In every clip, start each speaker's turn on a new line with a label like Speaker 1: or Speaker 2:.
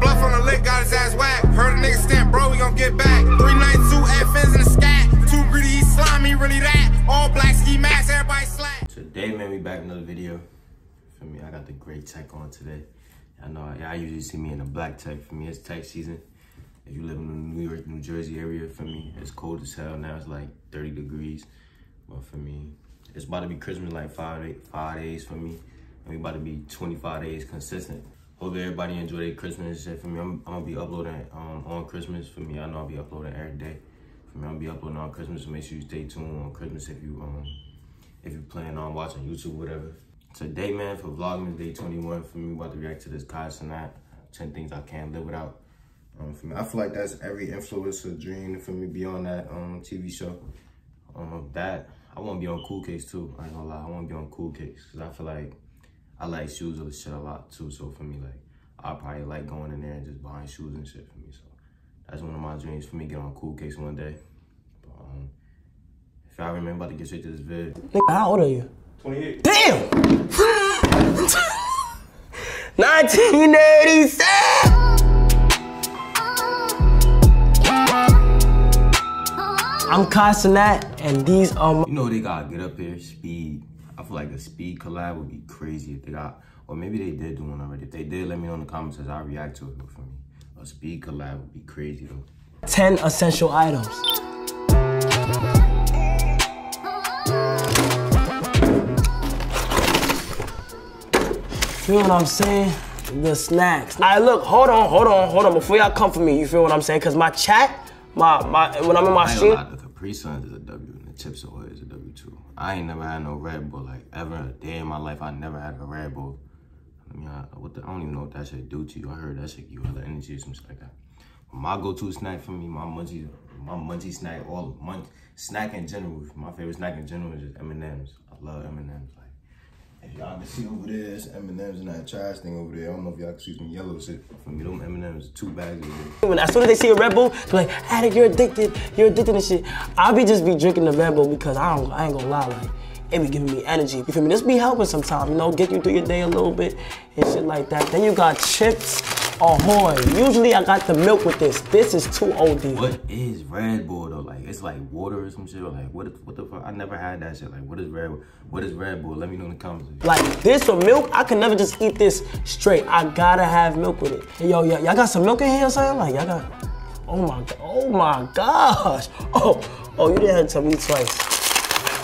Speaker 1: Bluff on the lick, got his ass. Heard a nigga bro, we gon' get back. 392 FNs in the. Too greedy, he slimy, really that. All black ski everybody slack.
Speaker 2: Today, man, we back another video. For me, I got the great tech on today. I know y'all usually see me in a black tech. For me, it's tech season. If you live in the New York, New Jersey area, for me, it's cold as hell now. It's like 30 degrees. But for me, it's about to be Christmas like five, eight, five days for me. We about to be 25 days consistent. Hope everybody enjoy their Christmas. For me, I'm, I'm, gonna be uploading um, on Christmas. For me, I know I'll be uploading every day. For me, I'm gonna be uploading on Christmas. So make sure you stay tuned on Christmas if you um if you plan on watching YouTube, whatever. Today, man, for Vlogmas Day 21, for me, about to react to this Kai Cenat, 10 Things I Can't Live Without. Um, for me, I feel like that's every influencer dream for me be on that um TV show. Um, that I want to be on Cool Case too. I ain't gonna lie, I want to be on Cool Case because I feel like I like shoes or shit a lot too. So for me, like I probably like going in there and just buying shoes and shit for me. So that's one of my dreams for me get on Cool Case one day. But, um, if y'all remember, about to get straight to this vid.
Speaker 3: Nigga, how old are you?
Speaker 2: 28.
Speaker 3: Damn! 1987! I'm Kai Cenat, and these are my
Speaker 2: You know they gotta get up here, speed. I feel like a speed collab would be crazy if they got, or maybe they did do one already. If they did, let me know in the comments as I react to it though for me. A speed collab would be crazy though.
Speaker 3: 10 essential items. Feel what I'm saying? The snacks. All right, look, hold on, hold on, hold on. Before y'all come for me, you feel what I'm saying? Cause my chat, my my when I'm in my
Speaker 2: I
Speaker 3: stream,
Speaker 2: the Capri Suns is a W Chips Ahoy is a W too. I ain't never had no Red Bull like ever a day in my life. I never had a Red Bull. I mean, I, what the, I don't even know what that shit do to you. I heard that shit give you hella energy or some like that. My go-to snack for me, my munchie, my munchie snack, all munch snack in general. My favorite snack in general is just M and M's. I love M and M's. Like, y'all can see over there, it's M and that trash thing over there. I don't know if y'all can see some yellow shit. For me, them M and M's, two bags of it.
Speaker 3: when as soon as they see a Red Bull, they're like, Addict, you're addicted, you're addicted to shit. I'll be just be drinking the Red Bull because I don't, I ain't gonna lie, like, it be giving me energy. You feel me? This be helping sometimes, you know, get you through your day a little bit and shit like that. Then you got chips, ahoy. Usually I got the milk with this. This is too OD.
Speaker 2: What is Red Bull though? Like it's like water or some shit. Or like what? What the fuck? I never had that shit. Like what is Red? What is Red Bull? Let me know in the comments.
Speaker 3: Like this or milk, I can never just eat this straight. I gotta have milk with it. Hey, yo, y'all got some milk in here or something? Like y'all got, oh my, god, oh my gosh. Oh, oh, you didn't have to tell me twice.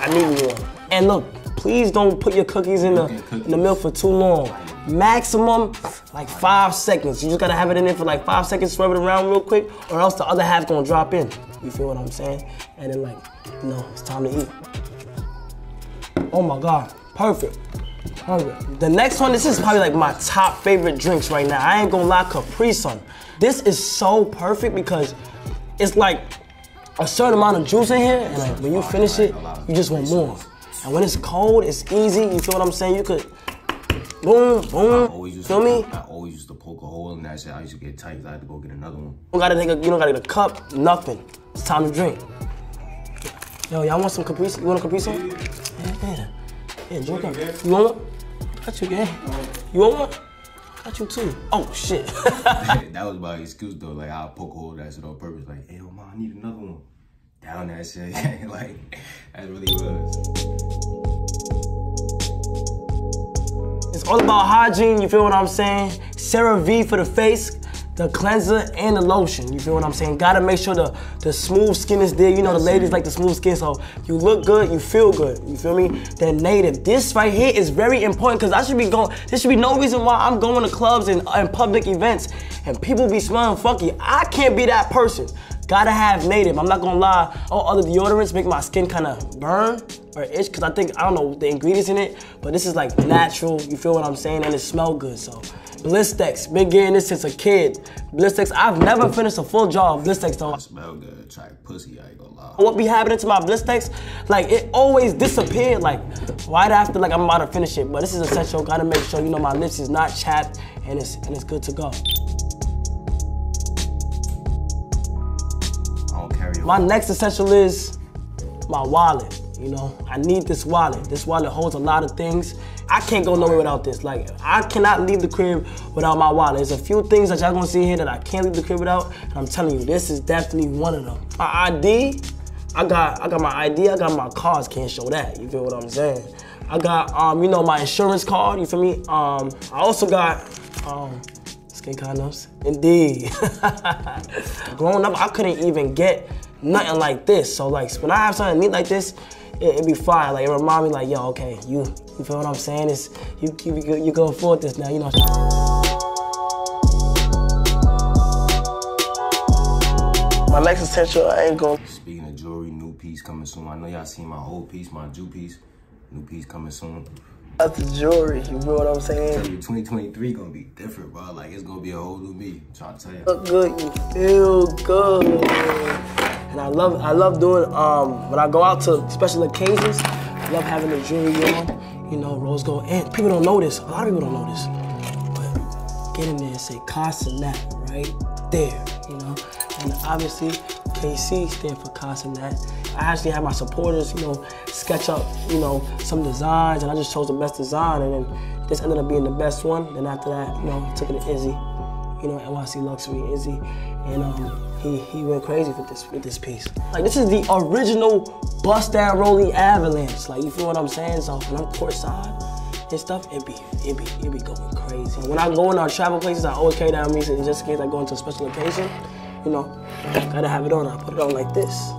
Speaker 3: I need one. And look, please don't put your cookies in the, in the milk for too long. Maximum, like five seconds. You just gotta have it in there for like five seconds, swirl it around real quick, or else the other half gonna drop in. You feel what I'm saying? And then like, you know, it's time to eat. Oh my God, perfect. Perfect. The next one, this is probably like my top favorite drinks right now. I ain't gonna lie, Capri Sun. This is so perfect because it's like a certain amount of juice in here, and like when you finish it, you just want more. And when it's cold, it's easy. You feel what I'm saying? You could boom,
Speaker 2: I
Speaker 3: boom.
Speaker 2: always used
Speaker 3: Feel
Speaker 2: to,
Speaker 3: me?
Speaker 2: I always used to poke a hole in that shit. I used to get tight. I had to go get another one.
Speaker 3: You don't gotta take a, you don't gotta get a cup, nothing. It's time to drink. Yo, y'all want some Capri? You want a Capri Sun? Yeah, yeah. Yeah, drink up. You want one? Got you, gang. You want one? Got you too. Oh shit.
Speaker 2: that was my excuse though. Like I'll poke a hole in that shit on purpose. Like, hey, oh, mom, I need another one. Down that shit. like that's really was.
Speaker 3: It's all about hygiene, you feel what I'm saying? CeraVe for the face, the cleanser, and the lotion. You feel what I'm saying? Gotta make sure the, the smooth skin is there. You know, the ladies like the smooth skin, so you look good, you feel good. You feel me? Then native. This right here is very important because I should be going, there should be no reason why I'm going to clubs and, and public events and people be smelling funky. I can't be that person. Gotta have native. I'm not gonna lie. All other deodorants make my skin kind of burn or itch because I think, I don't know the ingredients in it, but this is like natural. You feel what I'm saying? And it smell good. So Blistex, been getting this since a kid. Blistex, I've never finished a full jar of Blistex though.
Speaker 2: Smell good. Try pussy. I ain't gonna lie.
Speaker 3: What be happening to my Blistex? Like it always disappeared like right after like I'm about to finish it. But this is essential. Gotta make sure you know my lips is not chapped and it's and it's good to go.
Speaker 2: Don't carry
Speaker 3: My next essential is my wallet. You know, I need this wallet. This wallet holds a lot of things. I can't go nowhere without this. Like, I cannot leave the crib without my wallet. There's a few things that y'all gonna see here that I can't leave the crib without, and I'm telling you, this is definitely one of them. My ID, I got, I got my ID, I got my cards. Can't show that. You feel what I'm saying? I got, um, you know, my insurance card. You feel me? Um, I also got, um, skin condoms. Indeed. Growing up, I couldn't even get nothing like this. So like, when I have something neat like this, it, it be fire. Like it remind me, like, yo, okay, you, you feel what I'm saying? It's you, you, you, go afford this now. You know. My next essential, I ain't going.
Speaker 2: Speaking of jewelry, new piece coming soon. I know y'all seen my old piece, my Jew piece. New piece coming soon.
Speaker 3: That's the jewelry. You know what I'm saying?
Speaker 2: 2023 gonna be different, bro. Like it's gonna be a whole new me. I'm trying to tell you.
Speaker 3: Look good. You feel good. And I love, I love doing. Um, when I go out to special occasions, I love having the jewelry on. You know, rose gold. And people don't know this. A lot of people don't know this. But get in there and say Kai Cenat right there. You know, and obviously KC stand for Kai Cenat. I actually had my supporters, you know, sketch up, you know, some designs, and I just chose the best design, and then this ended up being the best one. Then after that, you know, took it to Izzy, you know, NYC Luxury Izzy, and um, he he went crazy with this with this piece. Like this is the original bust down rolling avalanche. Like you feel what I'm saying? So when I'm courtside and stuff, it be it be it be going crazy. When I go in our travel places, I always carry me, so just in case I go into a special occasion, you know, gotta have it on. I put it on like this.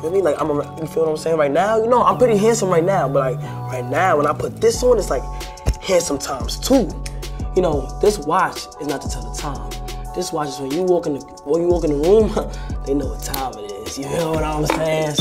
Speaker 3: Feel me? Like I'm, a, you feel what I'm saying? Right now, you know, I'm pretty handsome right now, but like right now, when I put this on, it's like handsome times two. You know, this watch is not to tell the time. This watch is when you walk in the when you walk in the room, they know what time it is. You feel what I'm saying?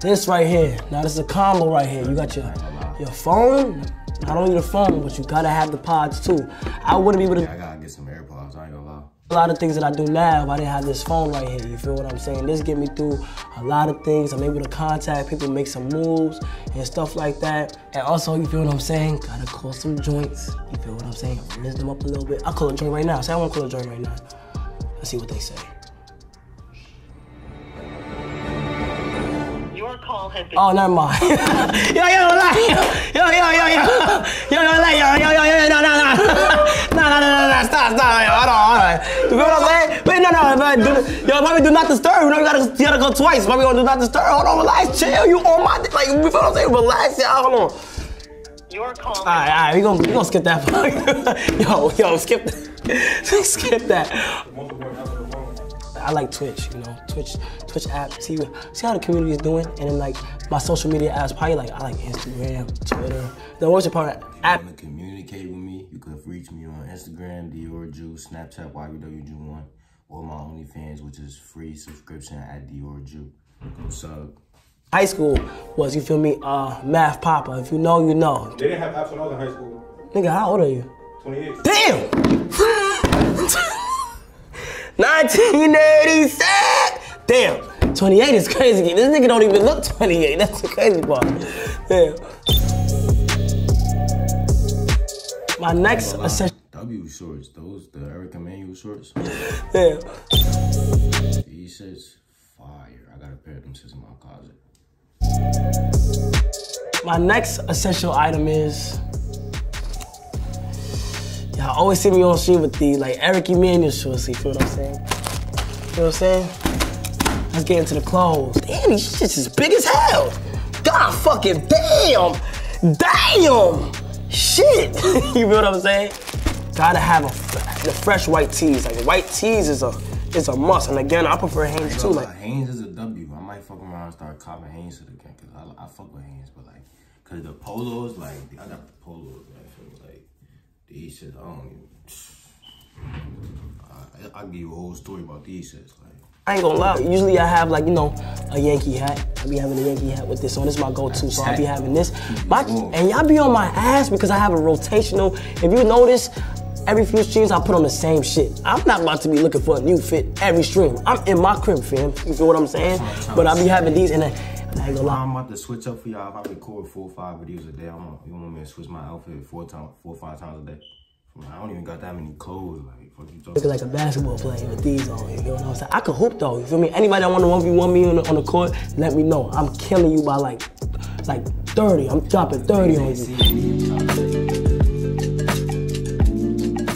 Speaker 3: This right here. Now this is a combo right here. You got your your phone. Not only the phone, but you gotta have the pods too. I wouldn't be able to.
Speaker 2: Yeah, I gotta get some AirPods. I ain't gonna lie.
Speaker 3: A lot of things that I do now if I didn't have this phone right here. You feel what I'm saying? This get me through a lot of things. I'm able to contact people, make some moves and stuff like that. And also, you feel what I'm saying? Gotta call some joints. You feel what I'm saying? Raise them up a little bit. I'll call a joint right now. Say I want to call a joint right now. Let's see what they say.
Speaker 4: Call has been.
Speaker 3: Oh, never mind. yo, yo, like, yo, yo, yo, yo, yo, yo, like, yo, yo, yo, yo, no, no, no, no, no, no, no, no, stop, stop, yo, hold on, hold on. You feel what I'm saying? Wait, no, no, but do, yo, probably do not disturb. You know, you gotta, you gotta go twice. Probably gonna do not disturb. Hold on, relax, chill. You on my, like, you feel what I'm saying? Relax, y'all. Hold on.
Speaker 4: Your call.
Speaker 3: All right, all right, we gonna, we gonna skip that. yo, yo, skip, skip that. I like Twitch, you know, Twitch, Twitch app. See, see how the community is doing, and then like my social media apps. Probably like I like Instagram, Twitter. The worst part app.
Speaker 2: Want to communicate with me? You can reach me on Instagram, Diorrju, Snapchat, Ybwju1, or my OnlyFans, which is free subscription at Dior Jew. Go sub.
Speaker 3: High school was, you feel me, uh, math papa. If you know, you know.
Speaker 5: They didn't have apps when I was in high school.
Speaker 3: Nigga, how old are you?
Speaker 5: 28.
Speaker 3: Damn! 1987! Damn, 28 is crazy. This nigga don't even look 28. That's the crazy part. Damn. My next essential.
Speaker 2: W shorts, those, the Eric Emanuel shorts.
Speaker 3: Damn.
Speaker 2: These shits, fire. I got a pair of them shits in my closet.
Speaker 3: My next essential item is. Y'all always see me on stream with the like Eric Emanuel shorts. You feel what I'm saying? You know what I'm saying? Let's get into the clothes. Damn, these shits is big as hell. God fucking damn! Damn! Shit! you feel what I'm saying? Gotta have a, the fresh white tees. Like white tees is a is a must. And again, I prefer Hanes too. Like
Speaker 2: Hanes is a W. I might fuck around and start copping Hanes to the again because I, I fuck with Hanes, but like, cause the polos, like, I got the polos, man. So like, these shit, I don't even. I, I'll give you a whole story about these shits. Like,
Speaker 3: I ain't gonna lie. Usually I have like you know a Yankee hat. I be having a Yankee hat with this on. This is my go-to, so I be having this. My and y'all be on my ass because I have a rotational. If you notice, every few streams I put on the same shit. I'm not about to be looking for a new fit every stream. I'm in my crib, fam. You feel what I'm saying? But I be having these and then I ain't gonna lie.
Speaker 2: I'm about to switch up for y'all. If I record four or five videos a day, I'm gonna, you want me to switch my outfit four times, four or five times a day. I don't even got that many clothes. Like.
Speaker 3: Looking like a basketball player with these on. You know what I'm saying? I could hoop though. You feel me? Anybody that want to one v one me on the, on the court, let me know. I'm killing you by like like 30. I'm dropping 30 on you.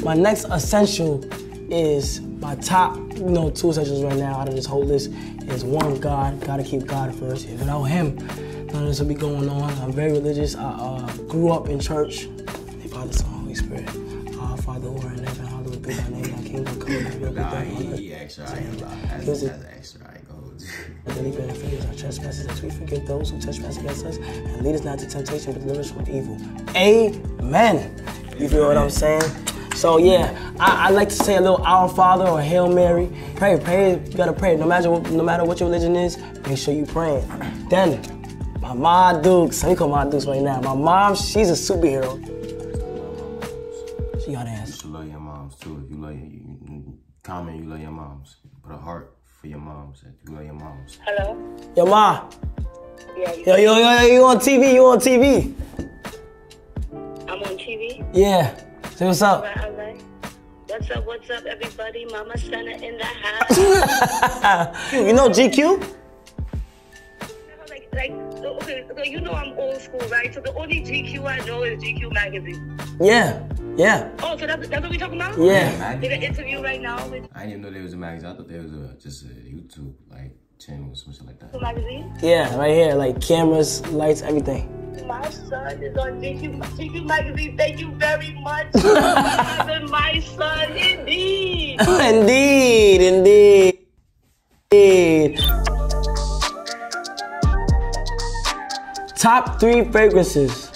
Speaker 3: My next essential is my top, you know, two essentials right now out of this whole list is one God. Gotta keep God first. Without Him, none of this will be going on. I'm very religious. I uh, grew up in church.
Speaker 2: Extra. I ain't gonna lie. That's,
Speaker 3: Here's
Speaker 2: extra. I ain't gonna hold you.
Speaker 3: and Daily benefit is our trespasses as we forgive those who trespass against us. And lead us not to temptation, but deliver us from evil. Amen. You feel what I'm saying? So yeah, I, I like to say a little Our Father or Hail Mary. Pray, pray. You gotta pray. No matter what, no matter what your religion is, make sure you praying. Then, my Ma Dukes. Let me call Ma Dukes right now. My mom, she's a superhero.
Speaker 2: For your moms. If you love your moms.
Speaker 4: Hello?
Speaker 3: Your Ma.
Speaker 4: Yeah,
Speaker 3: Yo, yo, yo, yo, you on TV? You on TV?
Speaker 4: I'm on TV.
Speaker 3: Yeah. Say what's up.
Speaker 4: Right, all right. What's up, what's up, everybody? Mama Santa in the house.
Speaker 3: You know GQ?
Speaker 4: Like, like, okay, so you know I'm old school, right? So the only GQ I know is GQ magazine.
Speaker 3: Yeah, yeah,
Speaker 4: Oh, so that's, that's what we're talking about?
Speaker 3: yeah.
Speaker 4: Did an interview right now with
Speaker 2: I didn't even know there was a magazine. I thought there was a just a YouTube like channel or something like that.
Speaker 4: magazine.
Speaker 3: Yeah, right here, like cameras, lights, everything.
Speaker 4: My son is on GQ, GQ magazine. Thank you very much. My son, indeed.
Speaker 3: indeed, indeed, indeed. Top three fragrances.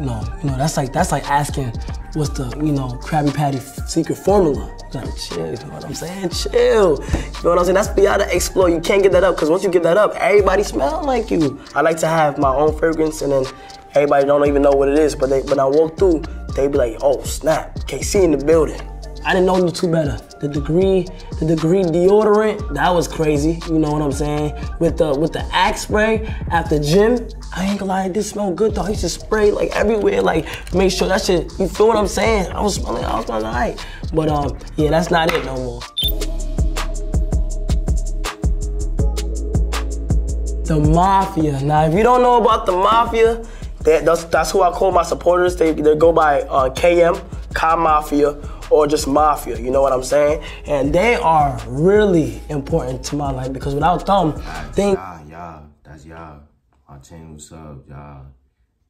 Speaker 3: No, you know that's like that's like asking what's the you know Krabby Patty secret formula. Gotta chill. You know what I'm saying? Chill. You know what I'm saying? That's for y'all explore. You can't get that up because once you get that up, everybody smell like you. I like to have my own fragrance and then everybody don't even know what it is, but they when I walk through, they be like, oh snap, KC in the building. I didn't know you two better. The degree, the degree deodorant, that was crazy. You know what I'm saying? With the with the axe spray after gym, I ain't gonna lie, it did smell good though. I used to spray like everywhere, like make sure that shit. You feel what I'm saying? I was smelling, I was smelling alright. But um, yeah, that's not it no more. The Mafia. Now, if you don't know about the Mafia, that, that's, that's who I call my supporters. They, they go by uh, KM, Ka Mafia, or just Mafia. You know what I'm saying? And they are really important to my life because without them,
Speaker 2: That's
Speaker 3: things
Speaker 2: y'all, y'all. That's y'all. My channel sub, y'all.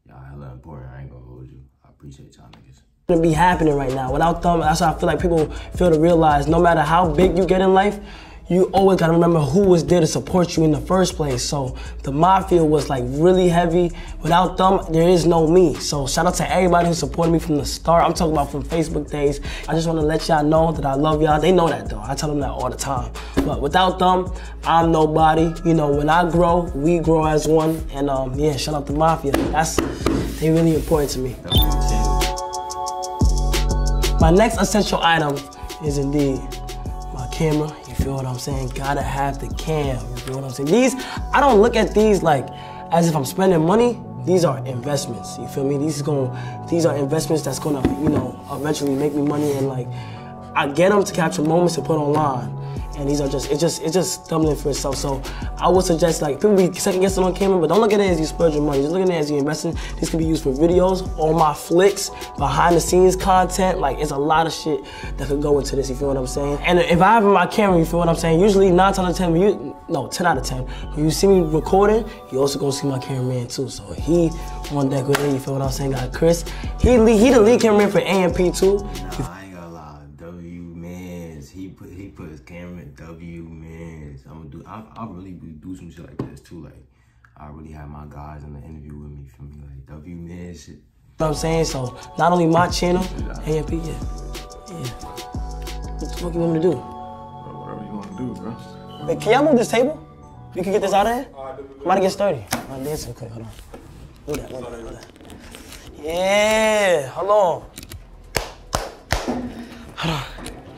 Speaker 2: Y'all hella important. I ain't gonna hold you. I appreciate y'all niggas.
Speaker 3: gonna be happening right now. Without them, that's why I feel like people fail to realize no matter how big you get in life, you always gotta remember who was there to support you in the first place. So the mafia was like really heavy. Without them, there is no me. So shout out to everybody who supported me from the start. I'm talking about from Facebook days. I just wanna let y'all know that I love y'all. They know that though. I tell them that all the time. But without them, I'm nobody. You know, when I grow, we grow as one. And um, yeah, shout out to Mafia. That's they really important to me. My next essential item is indeed my camera. Feel what I'm saying? Gotta have the cam. You feel what I'm saying? These, I don't look at these like as if I'm spending money. These are investments. You feel me? These is going, these are investments that's gonna, you know, eventually make me money and like I get them to capture moments to put online. And these are just, it's just, it's just stumbling for itself. So I would suggest like people be second guessing on camera, but don't look at it as you splurge your money. Just look at it as you investing. This can be used for videos, all my flicks, behind the scenes content. Like it's a lot of shit that could go into this. You feel what I'm saying? And if I have my camera, you feel what I'm saying? Usually nine out of ten, you no ten out of ten. When you see me recording, you also gonna see my cameraman too. So he on deck with it. You feel what I'm saying? Got Chris. He he the lead cameraman for AMP too.
Speaker 2: Nah, I ain't gonna lie. W Mans. He put he put his camera in W Mans. I'm gonna do. I I really be- do some shit like this too. Like I really have my guys in the interview with me. For me, like W Mans shit.
Speaker 3: You know what I'm saying? So not only my channel, AMP, yeah. Yeah. What the fuck you want me to do?
Speaker 6: Whatever you want to do, bro.
Speaker 3: Wait, can y'all move this table? You can get this out of here? I'm about to get sturdy. I'm dancing quick, hold on. Move that, move that, move that. Yeah, hold on. Hold on.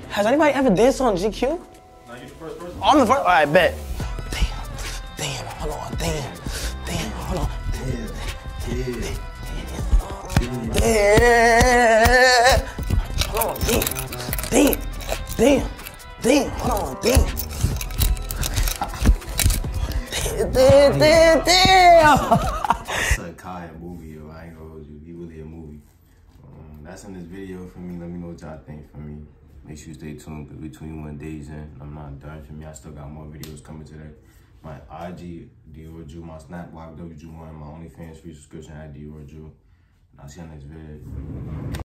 Speaker 3: Has anybody ever danced on GQ?
Speaker 5: Now you the first person.
Speaker 3: On the first, all right, bet. Damn, damn, hold on, damn, damn, hold on. Damn, damn. damn, damn, damn, damn, damn, damn, hold on, damn. Damn, damn, damn. It's
Speaker 2: a Kaya movie, yo. I ain't gonna hold you. He really a movie. Um, that's in this video for me. Let me know what y'all think for me. Make sure you stay tuned because we 21 days in. I'm not done for me. I still got more videos coming today. My IG, Diorrju, my Snap Block, WG1, my OnlyFans free subscription at Diorrju. And I'll see you next video.